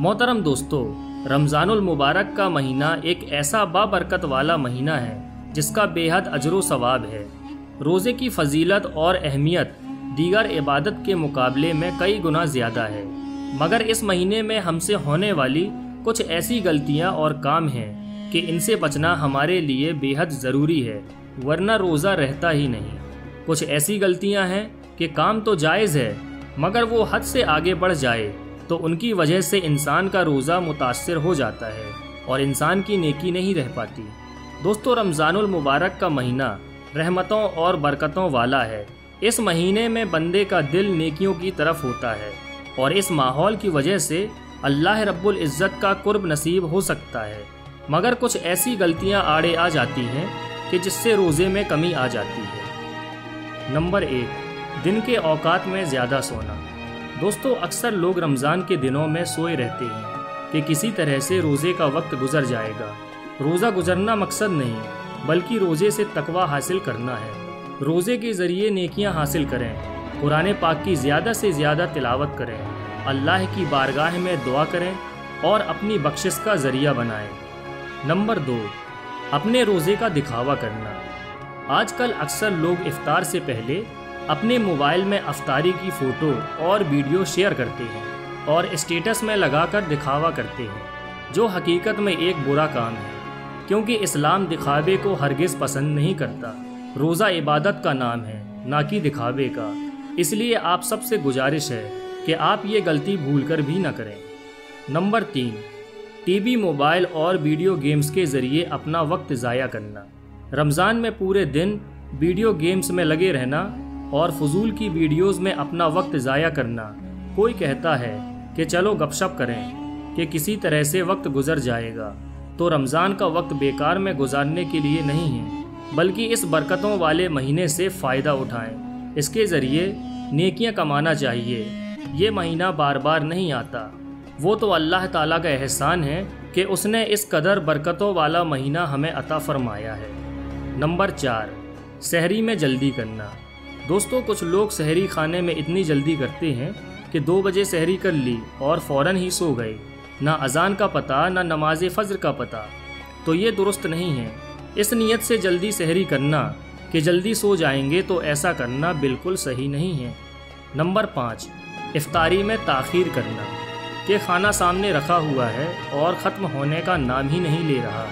मोहतरम दोस्तों, रमज़ानुल मुबारक का महीना एक ऐसा बाबरकत वाला महीना है, जिसका बेहद अजर सवाब है। रोज़े की फजीलत और अहमियत दीगर इबादत के मुकाबले में कई गुना ज़्यादा है। मगर इस महीने में हमसे होने वाली कुछ ऐसी गलतियाँ और काम हैं कि इनसे बचना हमारे लिए बेहद ज़रूरी है, वरना रोज़ा रहता ही नहीं। कुछ ऐसी गलतियाँ हैं कि काम तो जायज़ है, मगर वो हद से आगे बढ़ जाए। तो उनकी वजह से इंसान का रोज़ा मुतासर हो जाता है और इंसान की नेकी नहीं रह पाती। दोस्तों, रमज़ानुल मुबारक का महीना रहमतों और बरकतों वाला है। इस महीने में बंदे का दिल नेकियों की तरफ़ होता है और इस माहौल की वजह से अल्लाह रब्बुल इज़्ज़त का कुर्ब नसीब हो सकता है। मगर कुछ ऐसी गलतियाँ आड़े आ जाती हैं कि जिससे रोज़े में कमी आ जाती है। नंबर एक, दिन के औकात में ज़्यादा सोना। दोस्तों, अक्सर लोग रमज़ान के दिनों में सोए रहते हैं कि किसी तरह से रोज़े का वक्त गुजर जाएगा। रोज़ा गुजरना मकसद नहीं, बल्कि रोज़े से तकवा हासिल करना है। रोज़े के ज़रिए नेकियाँ हासिल करें कुरान पाक की ज़्यादा से ज़्यादा तिलावत करें, अल्लाह की बारगाह में दुआ करें और अपनी बख्शिश का ज़रिया बनाएँ। नंबर दो, अपने रोज़े का दिखावा करना। आजकल अक्सर लोग इफ्तार से पहले अपने मोबाइल में अफ्तारी की फ़ोटो और वीडियो शेयर करते हैं और स्टेटस में लगाकर दिखावा करते हैं, जो हकीकत में एक बुरा काम है, क्योंकि इस्लाम दिखावे को हरगिज़ पसंद नहीं करता। रोज़ा इबादत का नाम है, ना कि दिखावे का। इसलिए आप सबसे गुजारिश है कि आप ये गलती भूल कर भी ना करें। नंबर तीन, टीवी, मोबाइल और वीडियो गेम्स के ज़रिए अपना वक्त ज़ाया करना। रमज़ान में पूरे दिन वीडियो गेम्स में लगे रहना और फजूल की वीडियोस में अपना वक्त ज़ाया करना। कोई कहता है कि चलो गपशप करें कि किसी तरह से वक्त गुजर जाएगा। तो रमज़ान का वक्त बेकार में गुजारने के लिए नहीं है, बल्कि इस बरकतों वाले महीने से फ़ायदा उठाएँ। इसके ज़रिए नेकियाँ कमाना चाहिए। ये महीना बार बार नहीं आता। वो तो अल्लाह ताला का एहसान है कि उसने इस कदर बरकतों वाला महीना हमें अता फरमाया है। नंबर चार, शहरी में जल्दी करना। दोस्तों, कुछ लोग शहरी खाने में इतनी जल्दी करते हैं कि दो बजे शहरी कर ली और फ़ौर ही सो गए। ना अजान का पता, ना नमाज़ फ़ज्र का पता। तो ये दुरुस्त नहीं है। इस नीयत से जल्दी शहरी करना कि जल्दी सो जाएँगे तो ऐसा करना बिल्कुल सही नहीं है। नंबर पाँच, इफ्तारी में ताख़ीर करना कि खाना सामने रखा हुआ है और ख़त्म होने का नाम ही नहीं ले रहा,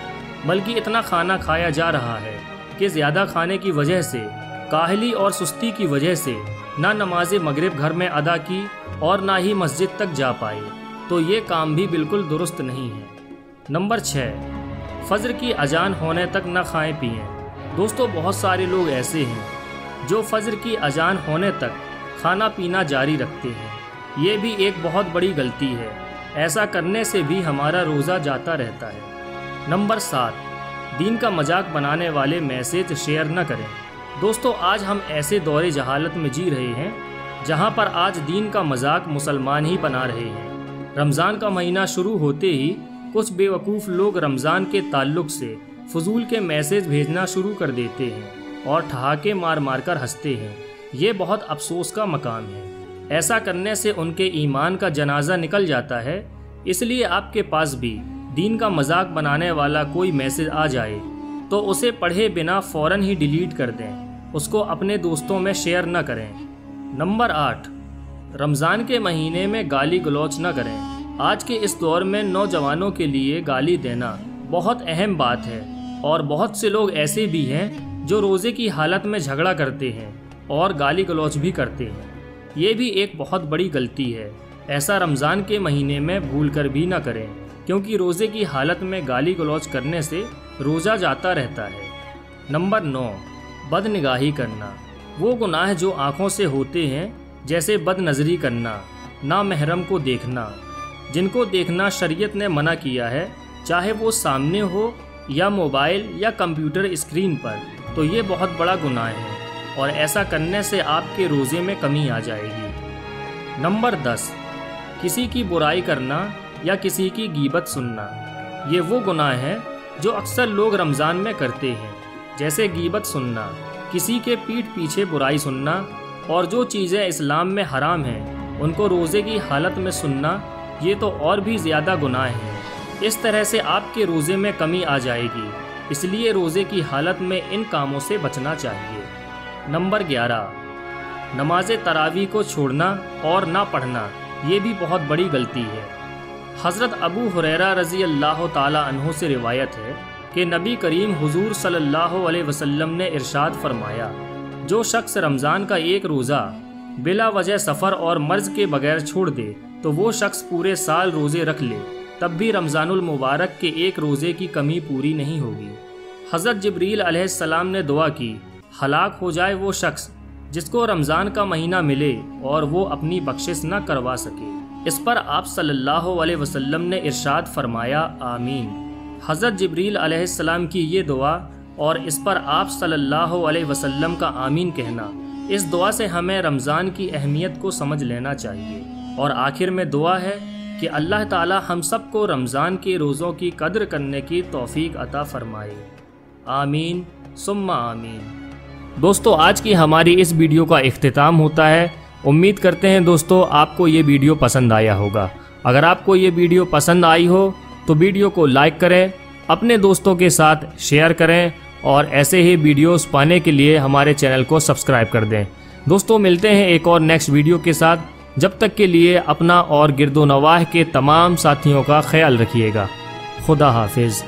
बल्कि इतना खाना खाया जा रहा है कि ज़्यादा खाने की वजह से काहली और सुस्ती की वजह से ना नमाज़ मगरिब घर में अदा की और ना ही मस्जिद तक जा पाए तो ये काम भी बिल्कुल दुरुस्त नहीं है। नंबर छः फजर की अजान होने तक न खाएँ पिएँ। दोस्तों, बहुत सारे लोग ऐसे हैं जो फजर की अजान होने तक खाना पीना जारी रखते हैं। ये भी एक बहुत बड़ी गलती है। ऐसा करने से भी हमारा रोज़ा जाता रहता है। नंबर सात, दीन का मज़ाक बनाने वाले मैसेज शेयर न करें। दोस्तों, आज हम ऐसे दौरे जहालत में जी रहे हैं, जहाँ पर आज दीन का मज़ाक मुसलमान ही बना रहे हैं। रमज़ान का महीना शुरू होते ही कुछ बेवकूफ़ लोग रमज़ान के ताल्लुक से फजूल के मैसेज भेजना शुरू कर देते हैं और ठहाके मार मार कर हँसते हैं। ये बहुत अफसोस का मकाम है। ऐसा करने से उनके ईमान का जनाजा निकल जाता है, इसलिए आपके पास भी दीन का मज़ाक बनाने वाला कोई मैसेज आ जाए तो उसे पढ़े बिना फ़ौरन ही डिलीट कर दें। उसको अपने दोस्तों में शेयर न करें। नंबर आठ, रमज़ान के महीने में गाली गलौच न करें। आज के इस दौर में नौजवानों के लिए गाली देना बहुत अहम बात है और बहुत से लोग ऐसे भी हैं जो रोज़े की हालत में झगड़ा करते हैं और गाली गलौच भी करते हैं। ये भी एक बहुत बड़ी गलती है। ऐसा रमज़ान के महीने में भूल कर भी ना करें, क्योंकि रोज़े की हालत में गाली गलौच करने से रोज़ा जाता रहता है। नंबर नौ बद निगाही करना। वो गुनाह जो आँखों से होते हैं, जैसे बद नज़री करना, ना महरम को देखना। जिनको देखना शरीयत ने मना किया है, चाहे वो सामने हो या मोबाइल या कंप्यूटर स्क्रीन पर तो ये बहुत बड़ा गुनाह है, और ऐसा करने से आपके रोज़े में कमी आ जाएगी। नंबर दस, किसी की बुराई करना या किसी की गीबत सुनना। ये वो गुनाह है, जो अक्सर लोग रमज़ान में करते हैं। जैसे गीबत सुनना, किसी के पीठ पीछे बुराई सुनना, और जो चीज़ें इस्लाम में हराम हैं, उनको रोज़े की हालत में सुनना, ये तो और भी ज़्यादा गुनाह है। इस तरह से आपके रोज़े में कमी आ जाएगी, इसलिए रोज़े की हालत में इन कामों से बचना चाहिए। नंबर ग्यारह, नमाज़ तरावी को छोड़ना और ना पढ़ना, ये भी बहुत बड़ी गलती है। हज़रत अबू हुरैरा रज़ी अल्लाह तहों से रिवायत है कि नबी करीम हुजूर सल्लल्लाहु अलैहि वसल्लम ने इरशाद फरमाया, जो शख्स रमज़ान का एक रोज़ा बिला वजह सफ़र और मर्ज के बगैर छोड़ दे तो वो शख्स पूरे साल रोज़े रख ले, तब भी रमज़ानुल मुबारक के एक रोज़े की कमी पूरी नहीं होगी। हज़रत जबरील अलैहिस्सलाम ने दुआ की, हलाक हो जाए वो शख्स, जिसको रमज़ान का महीना मिले और वो अपनी बख्शिश न करवा सके। इस पर आप सल्लल्लाहु अलैहि वसल्लम ने इरशाद फरमाया, आमीन। हज़रत जबरील अलैहिस्सलाम की ये दुआ और इस पर आप सल्लल्लाहु अलैहि वसल्लम का आमीन कहना। इस दुआ से हमें रमज़ान की अहमियत को समझ लेना चाहिए। और आखिर में दुआ है कि अल्लाह ताला हम सबको रमज़ान के रोज़ों की कदर करने की तौफीक अता फ़रमाए। आमीन, सुम्मा आमीन। दोस्तों, आज की हमारी इस वीडियो का अख्ताम होता है। उम्मीद करते हैं दोस्तों, आपको ये वीडियो पसंद आया होगा। अगर आपको ये वीडियो पसंद आई हो तो वीडियो को लाइक करें, अपने दोस्तों के साथ शेयर करें और ऐसे ही वीडियोस पाने के लिए हमारे चैनल को सब्सक्राइब कर दें। दोस्तों, मिलते हैं एक और नेक्स्ट वीडियो के साथ। जब तक के लिए अपना और गिरदो नवाह के तमाम साथियों का ख्याल रखिएगा। खुदा हाफिज़।